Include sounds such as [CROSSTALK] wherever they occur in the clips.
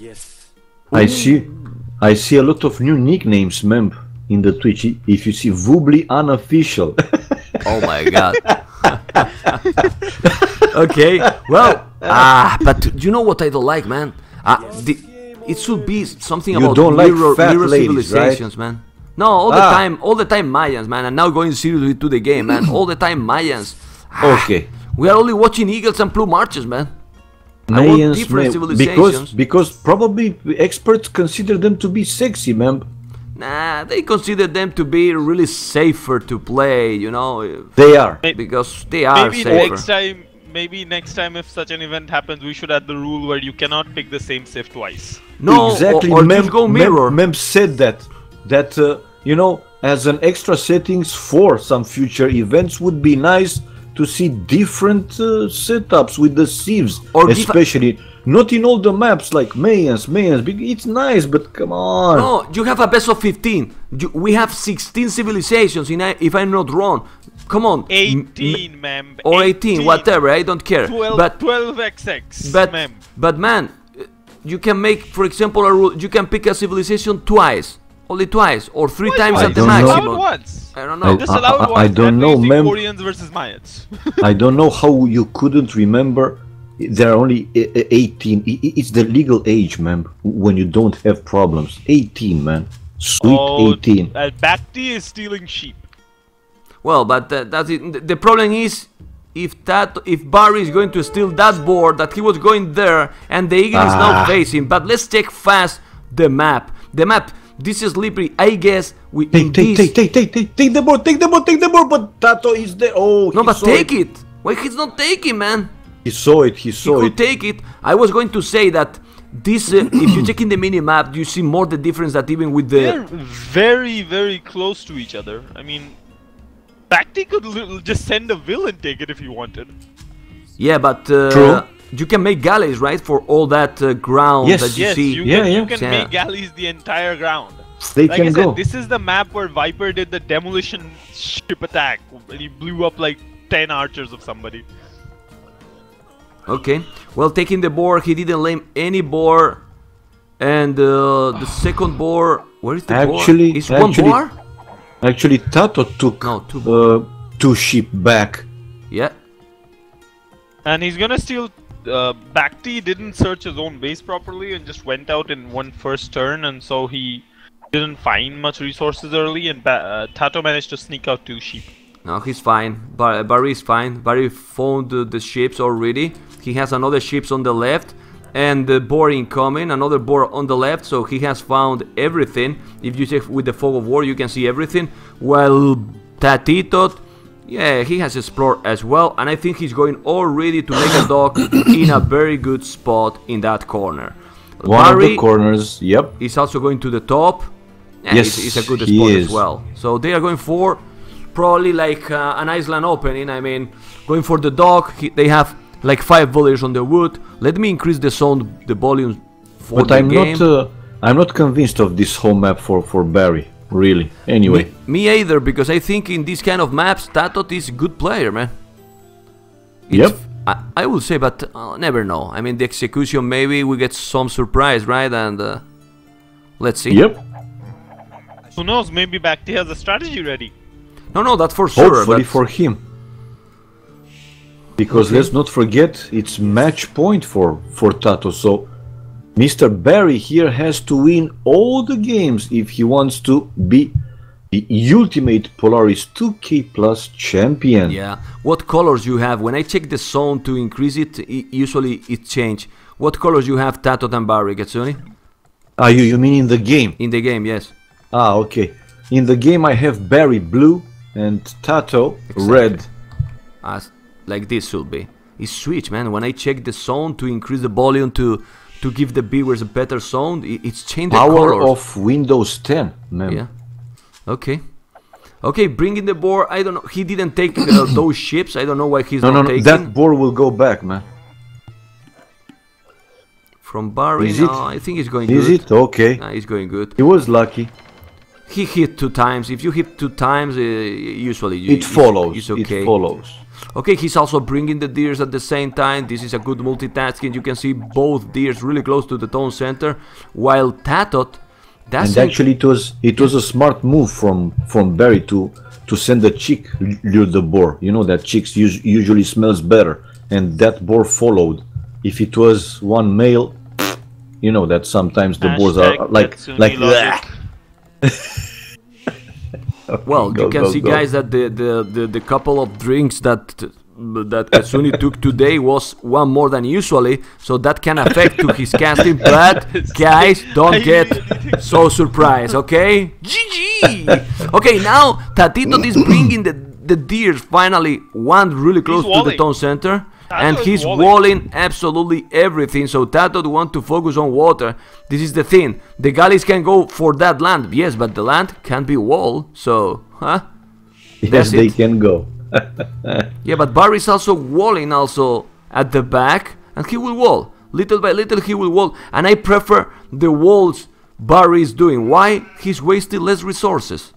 Yes. I see, I see a lot of new nicknames, Memb, in the Twitch. If you see Voobly unofficial, Oh my god. [LAUGHS] okay, well, [LAUGHS] ah, but do you know what I don't like, man? Ah, the, it should be something You about don't mirror, fat mirror ladies, right? civilizations, man. No, all the Ah. time, all the time Mayans, man. And now going seriously to the game, man. all the time Mayans. Ah, okay. We are only watching eagles and plume archers, man. I want different civilizations. because because probably experts consider them to be sexy, Memb. Nah, they consider them to be really safer to play, you know, They are. because they are Maybe safer. next time, maybe next time if such an event happens, we should add the rule where you cannot pick the same civ twice. no, exactly. or, or Memb, just go Memb- Memb said that that uh, you know as an extra settings for some future events would be nice to see different uh, setups with the civs, Or give a- especially not in all the maps like Mayans, Mayans. It's nice, but come on. No, you have a best of 15. You, we have 16 civilizations, in, if I'm not wrong. Come on. m- 18, Memb. Or 18, whatever, I don't care. 12, but, 12xx, but, Memb. but man, uh, you can make, for example, a rule. You can pick a civilization twice. Only twice. Or three times I at the don't know. Allow maximum. it once. I don't know. Just I- allow it I- once. I don't know, we Memb. Koreans versus Mayans. [LAUGHS] I don't know how you couldn't remember. There are only uh, uh, 18. I- I- It's the legal age, man. When you don't have problems. 18, man. Sweet oh, 18. Uh, Bhakti is stealing sheep. Well, but uh, that's it. The- The problem is, if that, if Barry is going to steal that board that he was going there, and the eagle is now Ah. facing. But let's check fast the map. The map. This is slippery. I guess we. in Take, take, take, take, take, take, take the board, take the board, take the board. But Tato is there. Oh, No, he but saw take it. Why he's not taking, man? He saw it. He He saw could it. take it. I was going to say that this, uh, if you check in the mini map, you see more the difference that even with the. They're the. very, very close to each other. I mean, Bhakti could li- just send a villain and take it if he wanted. Yeah, but uh, True. You can make galleys, right, for all that uh, ground Yes. that you yes, see. you Yeah, can, yeah. you can Yeah. make galleys the entire ground. They Like can I said, go. this is the map where Viper did the demolition ship attack. And he blew up like 10 archers of somebody. Okay. Well, taking the board, he didn't lame any board. And uh, the second board, where is the Actually- board? Is one actually- Actually, Tato took No, two uh, two sheep back. Yeah. And he's gonna steal. Uh, didn't search his own base properly and just went out in one first turn, and so he didn't find much resources early. And ba- uh, Tato managed to sneak out two sheep. No, he's fine. Bar- Barry is fine. Barry found uh, the ships already. He has another ships on the left and the board incoming, another board on the left. So he has found everything. If you check with the fog of war, you can see everything. While Tatito, yeah, he has explored as well, and I think he's going already to make a dock [COUGHS] in a very good spot in that corner. One of the corners. Yep. He's also going to the top. Yeah, Yes, it's, it's a good spot is. as well. So they are going for probably like uh, an Iceland opening. I mean, going for the dog. He, they have like five villagers on the wood. Let me increase the sound, the volume for But the I'm game. not. Uh, I'm not convinced of this whole map for for Barry. Really. Anyway. me, me either, because I think in this kind of maps, Tatot is a good player, man. Yep. I, I will say, but uh, never know. I mean, the execution maybe we get some surprise, right? And uh, let's see. Yep. Who knows? Maybe Bhakti has a strategy ready. No, no, that's for sure. Hopefully but- for him. Because Okay. let's not forget, it's match point for for Tato. So, Mr. Barry here has to win all the games if he wants to be the ultimate Polaris 2K Plus champion. Yeah. What colors you have? When I check the zone to increase it, usually it change. What colors you have, Tato and Barry, Katsuni? Ah, you you mean in the game? In the game, yes. Ah, okay. In the game, I have Barry blue and Tato red. As like this should be. It's switch, man. When I check the zone to increase the volume to to give the viewers a better sound, it's changed the Power colors. of Windows 10, man. Yeah. Okay. Okay, bringing the board. I don't know. He didn't take [COUGHS] uh, those ships. I don't know why he's No, not no, no. taking. That board will go back, man. From Barry, Is no? I think he's going Is good. it? Okay. Nah, he's going good. He was lucky. he hit two times. If you hit two times, uh, usually you, It follows. It's okay. It follows. Okay, he's also bringing the deers at the same time. This is a good multitasking. You can see both deers really close to the tone center, while Tatot. That's And actually, it was it was a smart move from from Barry to to send the chick lure the boar. You know that chicks us- usually smells better, and that boar followed. If it was one male, you know that sometimes the boars are Hashtag like Katsuni like [LAUGHS] [LAUGHS] [LAUGHS] Well, Go, you can go, see, go. guys, that the, the, the, the couple of drinks that that Katsuni took today was one more than usually, so that can affect to his [LAUGHS] casting. But guys, don't get [LAUGHS] so surprised, okay? GG. Okay, now Tatito is bringing the the deers finally one really close to the town center. And he's walling. walling absolutely everything. So Tato want to focus on water. This is the thing. The galleys can go for that land, yes, but the land can't be wall. So, huh? [LAUGHS] yes, they can go. [LAUGHS] Yeah, but Barry's also walling also at the back, and he will wall. Little by little he will wall, and I prefer the walls Barry is doing. Why? He's wasting less resources.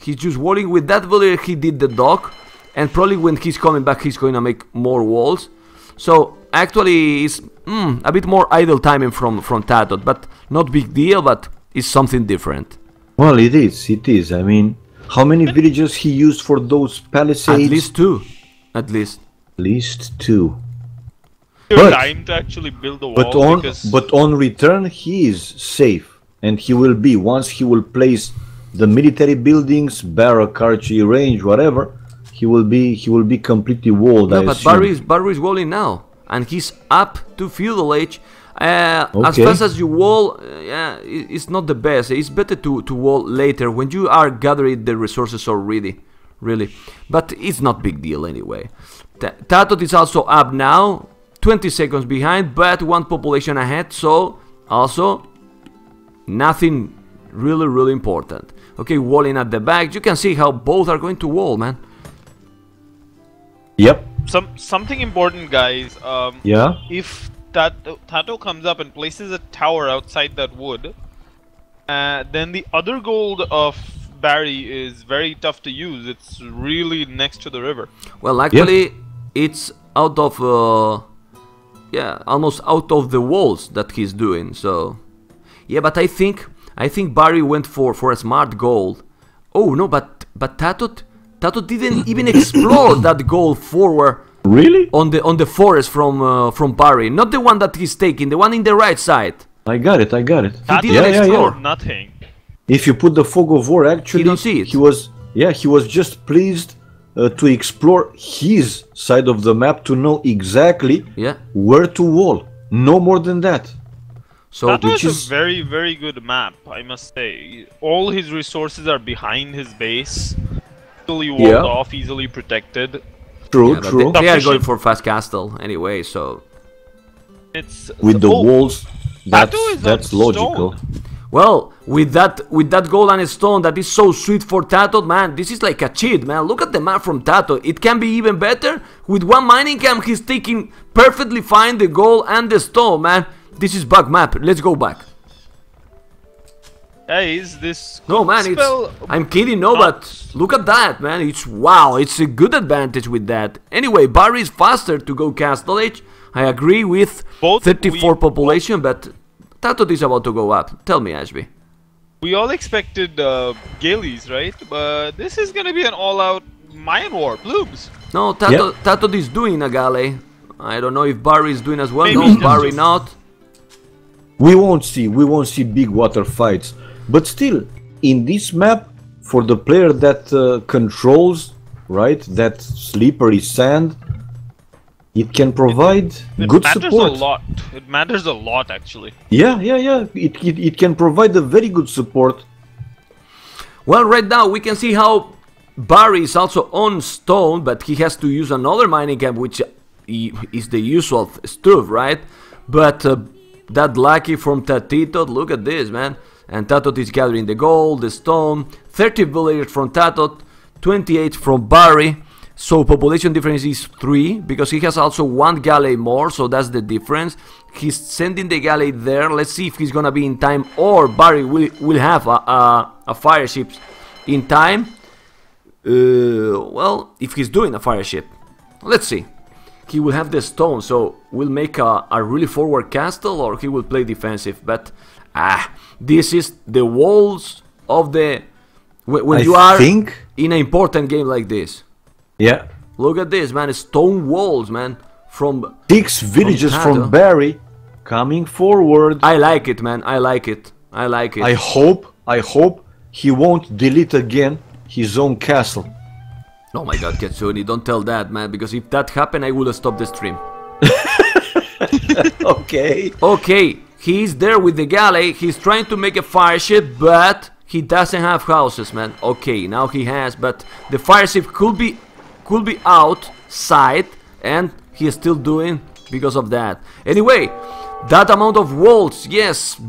He's just walling with that villager he did the dock, and probably when he's coming back he's going to make more walls. So actually it's mm, a bit more idle timing from, from Tatot, but not big deal, but it's something different. Well, it is. It is. I mean, how many villages he used for those palisades? At least two. At least. At least two. But- time to actually build a wall But on because but on return he is safe, and he will be once he will place the military buildings, barrack, archery range, whatever. He will be he will be completely walled. No, I but assume. Barry is, Barry is walling now, and he's up to feudal age. Uh, As fast as you wall, uh, yeah, i- it's not the best. It's better to, to wall later when you are gathering the resources already, really. But it's not big deal anyway. Ta- Tatot is also up now, 20 seconds behind, but one population ahead. So also nothing really really important. Okay, walling at the back. You can see how both are going to wall, man. Yep. some something important, guys. Um, Yeah. if Tato, Tato comes up and places a tower outside that wood, uh, then the other gold of Barry is very tough to use. It's really next to the river. Well, actually, it's out of, uh, yeah, almost out of the walls that he's doing. So, yeah, but I think I think Barry went for for a smart goal. Oh no, but but Tato Tato didn't even explore that goal forward Really? on the on the forest from uh, from Barry, not the one that he's taking, the one in the right side. I got it. I got it. Tato didn't yeah, yeah, explore. yeah. nothing. If you put the fog of war, actually, don't see it. he was yeah he was just pleased uh, to explore his side of the map to know exactly Yeah. where to wall. No more than that. So Tato which is is- a very, very good map, I must say. All his resources are behind his base, easily walled Yeah. off, easily protected. True, yeah, true. they, they are going for fast castle anyway. So It's With the oh, walls, that's is on that's logical. stone. Well, with that with that gold and stone that is so sweet for Tato, man, this is like a cheat, man. Look at the map from Tato. It can be even better. With one mining camp, he's taking perfectly fine the gold and the stone, man. This is bug map. Let's go back. Guys, this No, could man, it's. I'm kidding, no, but look at that, man. It's wow. It's a good advantage with that. Anyway, Barry is faster to go Castle Age. I agree with Both 34 we- population, but Tato is about to go up. Tell me, Ashby. We all expected uh, galleys, right? But this is gonna be an all-out Mayan war. Blooms. No, Tato, Yeah. Tato is doing a galley. I don't know if Barry is doing as well. Maybe no, Barry to- not. We won't see we won't see big water fights, but still in this map for the player that uh, controls right that slippery sand, it can provide It good matters support. a lot. It matters a lot, actually. Yeah, yeah, yeah. It, it it can provide a very good support. Well, right now we can see how Barry is also on stone, but he has to use another mining camp, which is the usual th- stuff, right? But uh, that lucky from Tatito, look at this, man. And Tatot is gathering the gold, the stone, 30 villagers from Tatot, 28 from Barry. So population difference is 3, because he has also one galley more, so that's the difference. He's sending the galley there. Let's see if he's gonna be in time or Barry will will have a a, a fire ship in time. Uh, well, if he's doing a fire ship, let's see. He will have the stone, so will make a, a really forward castle or he will play defensive. But ah, this is the walls of the when, I you are think- in an important game like this. Yeah. Look at this, man. Stone walls, man. From Six villages Tato. from Barry coming forward. I like it, man. I like it. I like it. I hope, I hope he won't delete again his own castle. Oh my god, Katsuni, don't tell that, man, because if that happened, I would have stopped the stream. [LAUGHS] Okay. Okay, he's there with the galley, he's trying to make a fire ship, but he doesn't have houses, man. Okay, now he has, but the fire ship could be could be outside, and he is still doing because of that. Anyway, that amount of walls, yes.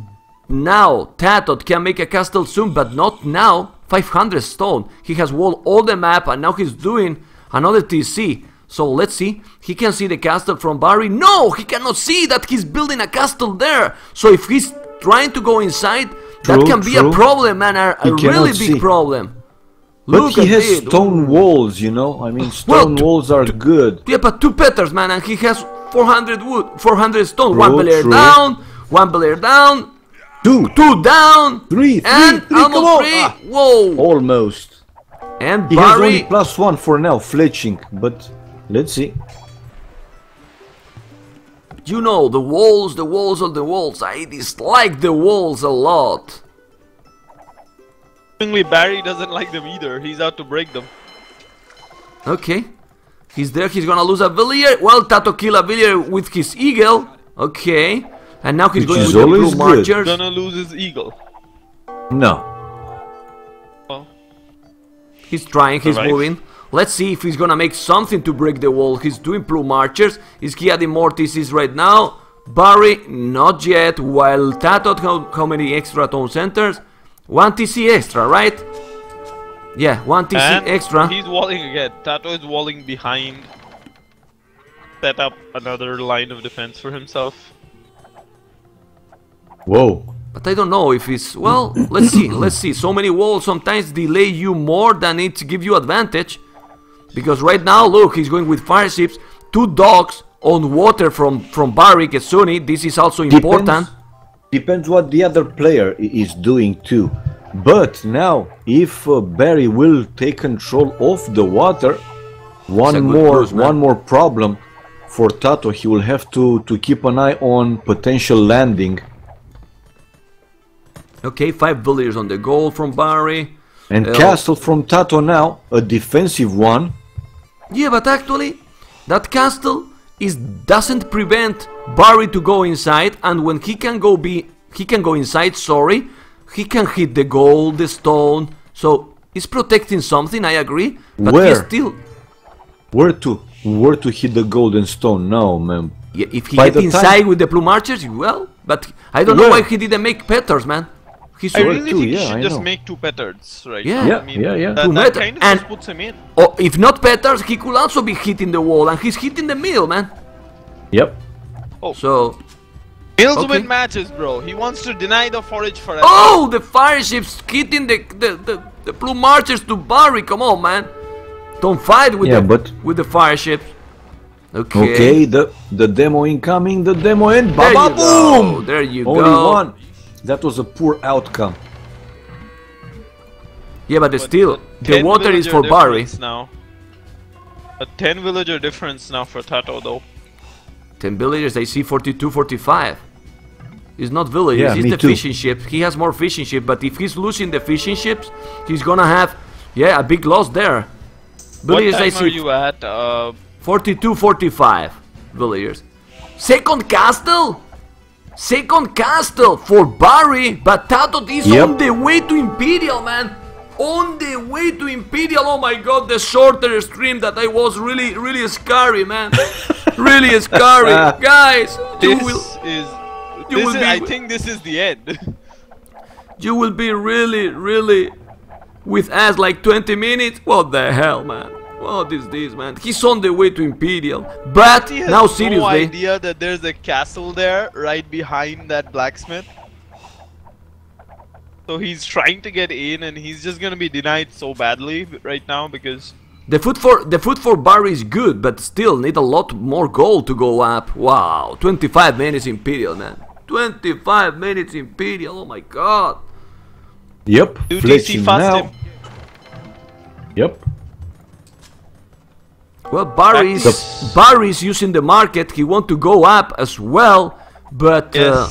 Now, Tatot can make a castle soon, but not now. 500 stone. He has walled all the map, and now he's doing another TC. So let's see. He can see the castle from Barry. No, he cannot see that he's building a castle there. So if he's trying to go inside, that True, can be true. a problem, man. A, a really big see. problem. But Look he at has it. stone walls, you know? I mean, stone t- walls are good. Yeah, but two petards, man, and he has 400 wood, 400 stone. one True, player down, one player down, Two, two down, Three, three, and three, almost three. Ah. Whoa! almost. And He has only Barry, plus one for now, fletching. But let's see. you know, the walls, the walls of the walls. I dislike the walls a lot. Interestingly, Barry doesn't like them either. He's out to break them. Okay. He's there, he's gonna lose a Villier. Well, Tato kill a Villier with his eagle. Okay. And now he's Which going is with the blue always good. marchers. Gonna lose his eagle. No. Well, He's trying, he's Alright. moving. Let's see if he's gonna make something to break the wall. He's doing plume archers. Is he adding more TCs right now? Barry, not yet. While Tatot, how, how many extra tone centers? One TC extra, right? Yeah, one TC and extra. He's walling again. Tato is walling behind. Set up another line of defense for himself. Whoa. But I don't know if it's well. Let's see. Let's see. So many walls sometimes delay you more than it give you advantage. Because right now, look, he's going with fire ships, two dogs on water from from Barry Katsuni. This is also important. Depends, depends what the other player is doing too. But now, if uh, Barry will take control of the water, one more cruise, one more problem for Tato. He will have to to keep an eye on potential landing. Okay, five villagers on the goal from Barry. And Uh, castle from Tato now, a defensive one. Yeah, but actually, that castle is doesn't prevent Barry to go inside, and when he can go be he can go inside. Sorry, he can hit the gold, the stone. So it's protecting something. I agree, but Where? he's still. Where to where to hit the golden stone now, man? Yeah, if he By get inside time- with the plume archers, well, but I don't know why he didn't make petards, man. He's I really too, think yeah, he should I just know. make two petards, right? Yeah. now. Yeah, I mean, yeah, yeah. That, Two that kind of and- just puts him in. Oh, if not petards, he could also be hitting the wall, and he's hitting the middle, man. Yep. Oh. So, Bills Okay. win matches, bro. He wants to deny the forage forever. oh, the fire ships hitting the the the, the plume archers to Barry. Come on, man. Don't fight with Yeah, the but- with the fire ships. Okay. Okay, the the demo incoming, the demo in, There baba you go. There you Only go. one. That was a poor outcome. Yeah, but, But still, the water is for Barry. Now. A 10 villager difference now for Tato, though. 10 villagers, I see 42, 45. It's not villagers, Yeah, it's me the too. fishing ship. He has more fishing ship, but if he's losing the fishing ships, he's gonna have, yeah, a big loss there. What Villagers, I time are see you at? Uh, 42, 45 villagers. Second castle? Second castle for Barry, but Tato is Yep. on the way to Imperial, man. On the way to Imperial. Oh my god, the shorter stream that I was really, really scary, man. [LAUGHS] really scary. Guys, you this will is. you this will is be- I think this is the end. [LAUGHS] you will be really, really with us like 20 minutes. What the hell, man? What is this, man? He's on the way to Imperial. But He has now no seriously, idea that there's a castle there right behind that blacksmith. So he's trying to get in and he's just gonna be denied so badly right now because the food for the food for bar is good, but still need a lot more gold to go up. Wow, 25 minutes Imperial, man. 25 minutes Imperial. Oh my god. Yep. UTC Fletching fast now. him. Yep. Well, Barry's Practice. Barry's using the market. He want to go up as well, but uh,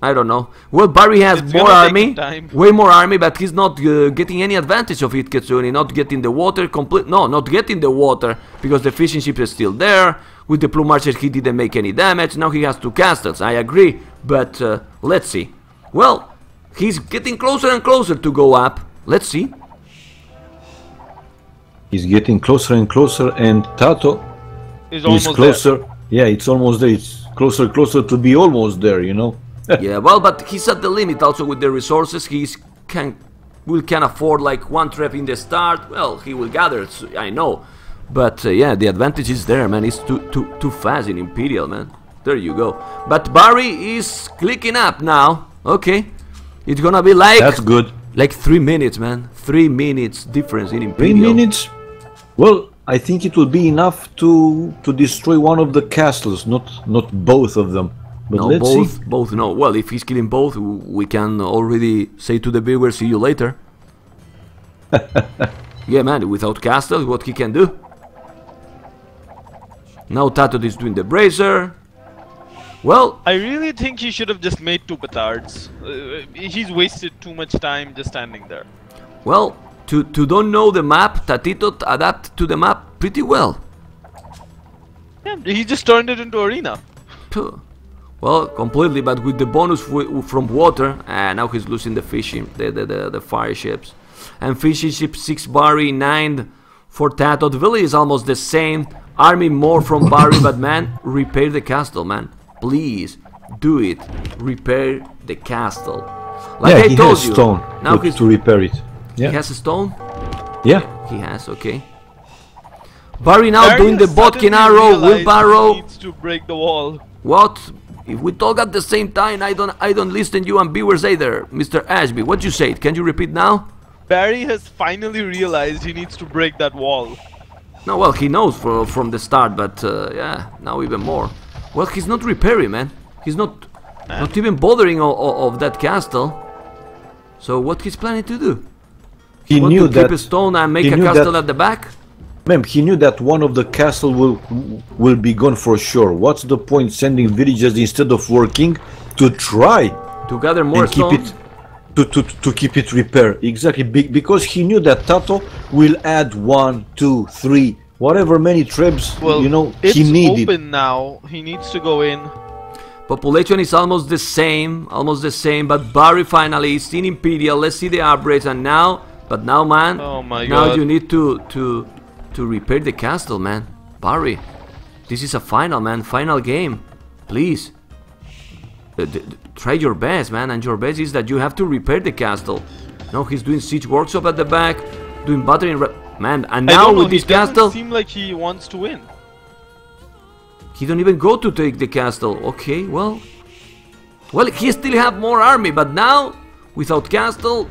I don't know. Well, Barry has It's more army, way more army, but he's not uh, getting any advantage of it, Katsuni. Not getting the water complete. No, not getting the water because the fishing ship is still there. With the plume archer, he didn't make any damage. Now he has two castles. I agree, but uh, let's see. Well, he's getting closer and closer to go up. Let's see. He's getting closer and closer, and Tato He's is almost closer. Yeah, it's almost there. It's closer, closer to be almost there. You know. [LAUGHS] yeah, well, but he's at the limit also with the resources. He can will can afford like one trap in the start. Well, he will gather. I know, but uh, yeah, the advantage is there, man. It's too too too fast in Imperial, man. There you go. But Barry is clicking up now. Okay, it's gonna be like That's good. like three minutes, man. Three minutes difference in Imperial. Three Imperial. minutes. Well, I think it will be enough to to destroy one of the castles, not not both of them. But No, let's both, see. both. No. Well, if he's killing both, we can already say to the viewers, "See you later." [LAUGHS] yeah, man. Without castles, what he can do? Now Tato is doing the bracer. Well, I really think he should have just made two petards. Uh, he's wasted too much time just standing there. well. To to don't know the map, Tatito adapt to the map pretty well. Yeah, he just turned it into arena. Puh. Well, completely, but with the bonus from water, and now he's losing the fishing, the, the, the, the fire ships. And fishing ship 6 Barry, 9 for Tato. The village is almost the same. Army more from Barry, but man, repair the castle, man. Please, do it. Repair the castle. Like yeah, I he told has you. stone now to, he's, to repair it. Yeah. he has a stone? yeah. He has, okay. Barry now Barry doing the has Bodkin arrow, realized wheelbarrow. Needs to break the wall. What? If we talk at the same time, I don't I don't listen you and viewers either, Mr. Ashby. What you said? Can you repeat now? Barry has finally realized he needs to break that wall. No, well, he knows for, from the start, but uh, yeah, now even more. Well, he's not repairing, man. He's not not even bothering of, of that castle. So what he's planning to do? He Want knew to that. keep a stone and make a castle that- at the back? Ma'am, he knew that one of the castle will will be gone for sure. What's the point sending villagers instead of working to try To gather more and keep stone? it to, to, to keep it repaired? Exactly, be- because he knew that Tato will add one, two, three, whatever many traps Well, you know it's he needed. open now. He needs to go in. Population is almost the same, almost the same, but Barry finally is in Imperial. Let's see the upgrades, and now, but now, man, Oh my now God. you need to to to repair the castle, man. Barry, this is a final, man, final game. Please, Uh, try your best, man, and your best is that you have to repair the castle. No, he's doing siege workshop at the back, doing battering, man, and now know, with this castle, seem like he wants to win. he don't even go to take the castle. Okay, well. Well, he still have more army, but now, without castle,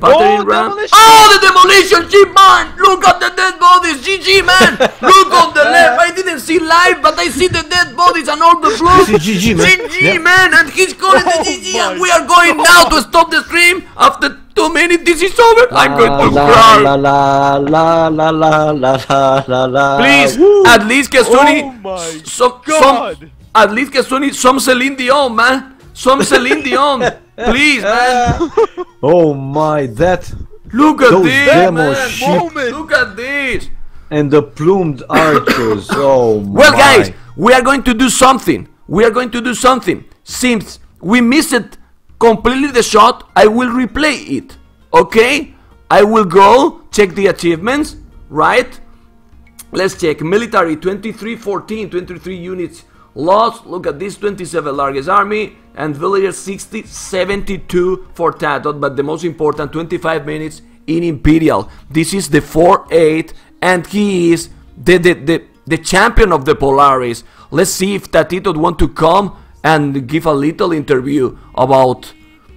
Battering oh, ram. Demolition. Oh, the demolition ship, man! Look at the dead bodies, GG, man! [LAUGHS] Look on the left. I didn't see live, but I see the dead bodies and all the [LAUGHS] floats. GG, man. GG, yeah. man! And he's calling oh the GG, and we are going God. now to stop the stream after too many. This is over. La, I'm going to la, cry. La la la la la la la la. Please, Woo. at least Katsuni. Oh some, God. some, at least Katsuni, some Celine Dion, man. Some Celine Dion. [LAUGHS] please, man. Uh. Oh my, that Look at Those this, demo man. sheep. Look at this. and the plumed archers. [COUGHS] Oh Well, my. guys, we are going to do something. We are going to do something. Since we missed completely the shot, I will replay it. Okay? I will go check the achievements, right? Let's check. Military 23 14, 23 units lost. Look at this 27 largest army. And villagers 60 72 for Tatot. But the most important 25 minutes in Imperial. This is the 4-8 and he is the, the, the, the champion of the Polaris. Let's see if Tatito want to come and give a little interview about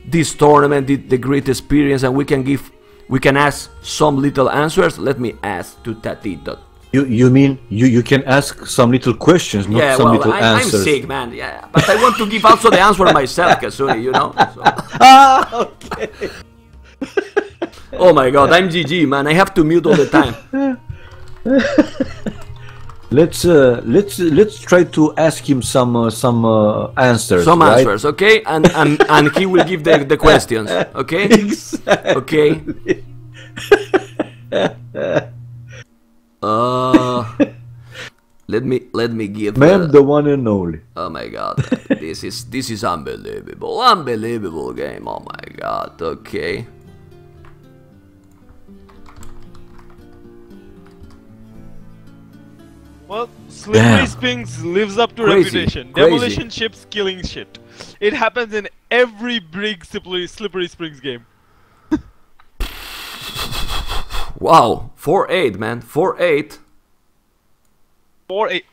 this tournament, the, the great experience, and we can give, we can ask some little answers. Let me ask to Tatito. You you mean you, you can ask some little questions, not yeah, some well, little I, I'm answers. sick, man. Yeah, but I want to give also the answer myself, Katsuni. You know. So. [LAUGHS] Ah, okay. Oh my God, I'm GG, man. I have to mute all the time. [LAUGHS] Let's uh, let's let's try to ask him some uh, some uh, answers. Some right? answers, okay? And and and he will give the the questions, okay? [LAUGHS] exactly. Okay. Uh, [LAUGHS] let me let me give. Man, the one and only. oh my god, this is this is unbelievable, unbelievable game. Oh my god. Okay. Well, Slippery Damn. Springs lives up to Crazy, reputation. crazy. Demolition ships killing shit. It happens in every big Slippery, Slippery Springs game. Wow, four eight, man, four eight. Four eight.